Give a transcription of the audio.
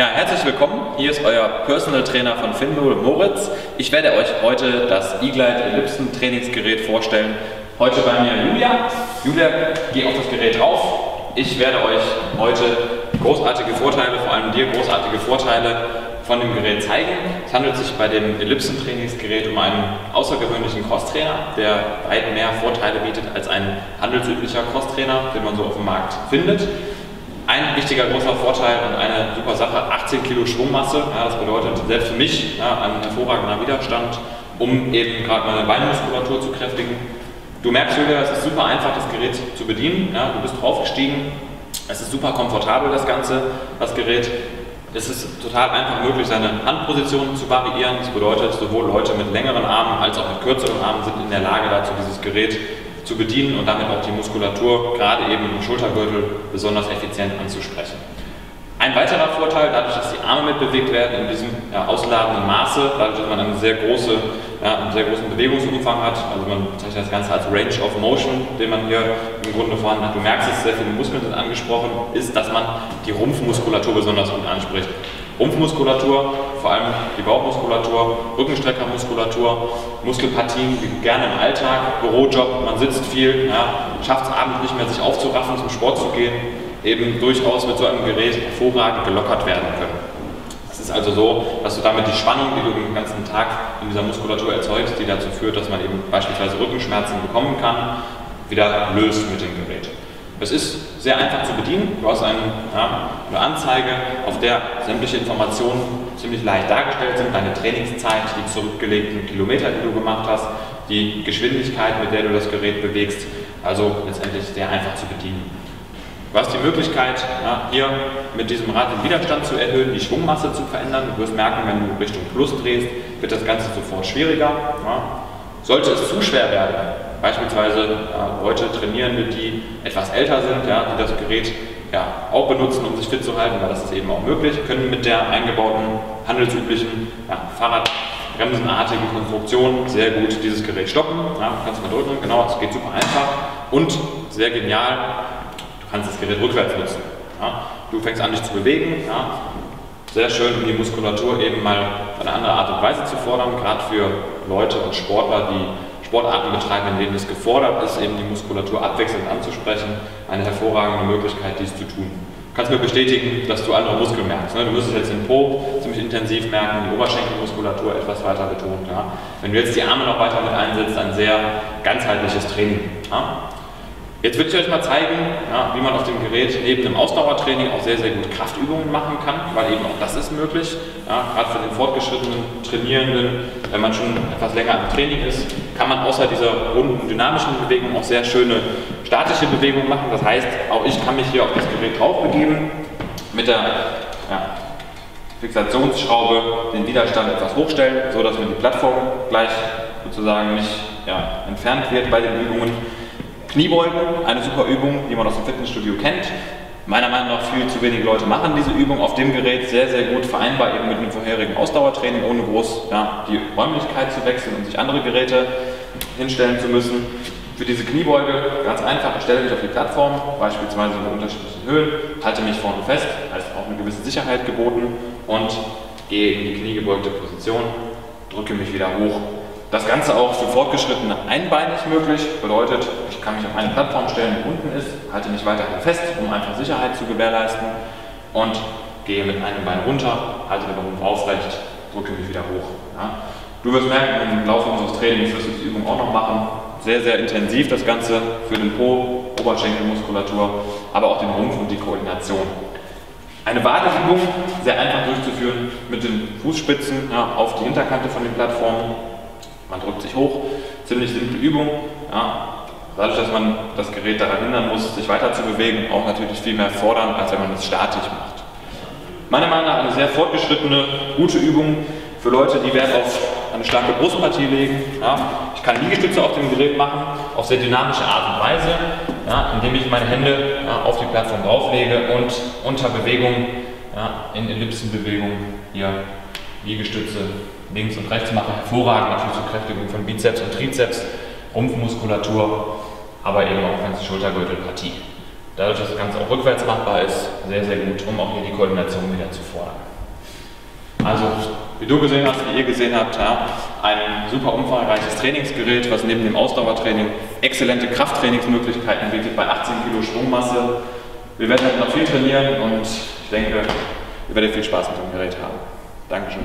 Ja, herzlich willkommen. Hier ist euer Personal Trainer von Finlo, Moritz. Ich werde euch heute das E-Glide Ellipsen Trainingsgerät vorstellen. Heute bei mir Julia. Julia, geh auf das Gerät drauf. Ich werde euch heute großartige Vorteile, vor allem dir großartige Vorteile von dem Gerät zeigen. Es handelt sich bei dem Ellipsen-Trainingsgerät um einen außergewöhnlichen Crosstrainer, der weit mehr Vorteile bietet als ein handelsüblicher Crosstrainer, den man so auf dem Markt findet. Ein wichtiger großer Vorteil und eine super Sache, 18 Kilo Schwungmasse, ja, das bedeutet selbst für mich ja, ein hervorragender Widerstand, um eben gerade meine Beinmuskulatur zu kräftigen. Du merkst, Julia, es ist super einfach, das Gerät zu bedienen. Ja, du bist draufgestiegen, es ist super komfortabel, das Ganze, das Gerät. Es ist total einfach möglich, seine Handposition zu variieren. Das bedeutet, sowohl Leute mit längeren Armen als auch mit kürzeren Armen sind in der Lage dazu, dieses Gerät zu bedienen und damit auch die Muskulatur, gerade eben im Schultergürtel, besonders effizient anzusprechen. Ein weiterer Vorteil, dadurch, dass die Arme mitbewegt werden in diesem ja, ausladenden Maße, dadurch, dass man eine sehr große, ja, einen sehr großen Bewegungsumfang hat, also man bezeichnet das Ganze als Range of Motion, den man hier im Grunde vorhanden hat. Du merkst es, sehr viele Muskeln sind angesprochen, ist, dass man die Rumpfmuskulatur besonders gut anspricht. Rumpfmuskulatur, vor allem die Bauchmuskulatur, Rückenstreckermuskulatur, Muskelpartien, gerne im Alltag, Bürojob, man sitzt viel, ja, schafft es abends nicht mehr, sich aufzuraffen, zum Sport zu gehen, eben durchaus mit so einem Gerät hervorragend gelockert werden können. Es ist also so, dass du damit die Spannung, die du den ganzen Tag in dieser Muskulatur erzeugst, die dazu führt, dass man eben beispielsweise Rückenschmerzen bekommen kann, wieder löst mit dem Gerät. Es ist sehr einfach zu bedienen. Du hast eine, ja, eine Anzeige, auf der sämtliche Informationen ziemlich leicht dargestellt sind. Deine Trainingszeit, die zurückgelegten Kilometer, die du gemacht hast, die Geschwindigkeit, mit der du das Gerät bewegst. Also letztendlich sehr einfach zu bedienen. Du hast die Möglichkeit, ja, hier mit diesem Rad den Widerstand zu erhöhen, die Schwungmasse zu verändern. Du wirst merken, wenn du Richtung Plus drehst, wird das Ganze sofort schwieriger. Ja. Sollte es zu schwer werden, beispielsweise ja, Leute Trainierende, die etwas älter sind, ja, die das Gerät ja, auch benutzen, um sich fit zu halten, weil das ist eben auch möglich, können mit der eingebauten handelsüblichen ja, Fahrradbremsenartigen Konstruktion sehr gut dieses Gerät stoppen. Ja, kannst du mal drücken, genau, es geht super einfach und sehr genial, du kannst das Gerät rückwärts nutzen. Ja. Du fängst an, dich zu bewegen, ja. sehr schön, um die Muskulatur eben mal auf eine andere Art und Weise zu fordern, gerade für Leute und Sportler, die Sportarten betreiben, in denen es gefordert ist, eben die Muskulatur abwechselnd anzusprechen, eine hervorragende Möglichkeit, dies zu tun. Du kannst mir bestätigen, dass du andere Muskeln merkst. Ne? Du müsstest jetzt den Po ziemlich intensiv merken, die Oberschenkelmuskulatur etwas weiter betont. Ja? Wenn du jetzt die Arme noch weiter mit einsetzt, ein sehr ganzheitliches Training. Ja? Jetzt würde ich euch mal zeigen, ja, wie man auf dem Gerät neben dem Ausdauertraining auch sehr, sehr gut Kraftübungen machen kann, weil eben auch das ist möglich. Ja, gerade für den fortgeschrittenen Trainierenden, wenn man schon etwas länger im Training ist, kann man außer dieser runden dynamischen Bewegung auch sehr schöne statische Bewegungen machen. Das heißt, auch ich kann mich hier auf das Gerät drauf begeben, mit der ja, Fixationsschraube den Widerstand etwas hochstellen, sodass mir die Plattform gleich sozusagen nicht entfernt wird bei den Übungen. Kniebeugen, eine super Übung, die man aus dem Fitnessstudio kennt. Meiner Meinung nach viel zu wenige Leute machen diese Übung auf dem Gerät sehr, sehr gut vereinbar eben mit einem vorherigen Ausdauertraining, ohne groß ja, die Räumlichkeit zu wechseln und sich andere Geräte hinstellen zu müssen. Für diese Kniebeuge ganz einfach, ich stelle mich auf die Plattform, beispielsweise in unterschiedlichen Höhen, halte mich vorne fest, heißt auch eine gewisse Sicherheit geboten und gehe in die kniegebeugte Position, drücke mich wieder hoch das Ganze auch für Fortgeschrittene einbeinig möglich, bedeutet, ich kann mich auf eine Plattform stellen, die unten ist, halte mich weiterhin fest, um einfach Sicherheit zu gewährleisten und gehe mit einem Bein runter, halte den Rumpf aufrecht, drücke mich wieder hoch. Ja. Du wirst merken, im Laufe unseres Trainings wirst du die Übung auch noch machen. Sehr, sehr intensiv das Ganze für den Po, Oberschenkelmuskulatur, aber auch den Rumpf und die Koordination. Eine Wadeübung, sehr einfach durchzuführen mit den Fußspitzen ja, auf die Hinterkante von den Plattformen man drückt sich hoch, ziemlich simple Übung. Ja. Dadurch, dass man das Gerät daran hindern muss, sich weiter zu bewegen, auch natürlich viel mehr fordern, als wenn man es statisch macht. Meiner Meinung nach eine sehr fortgeschrittene, gute Übung für Leute, die Wert auf eine starke Brustpartie legen. Ja. Ich kann Liegestütze auf dem Gerät machen, auf sehr dynamische Art und Weise, ja, indem ich meine Hände auf die Plattform drauflege und unter Bewegung, in Ellipsenbewegung hier Liegestütze links und rechts mache, hervorragend natürlich zur Kräftigung von Bizeps und Trizeps, Rumpfmuskulatur, aber eben auch ganze Schultergürtelpartie. Dadurch, dass das Ganze auch rückwärts machbar ist, sehr, sehr gut, um auch hier die Koordination wieder zu fordern. Also, wie du gesehen hast, wie ihr gesehen habt, ja, ein super umfangreiches Trainingsgerät, was neben dem Ausdauertraining exzellente Krafttrainingsmöglichkeiten bietet bei 18 Kilo Schwungmasse. Wir werden halt noch viel trainieren und ich denke, ihr werdet viel Spaß mit dem Gerät haben. Dankeschön.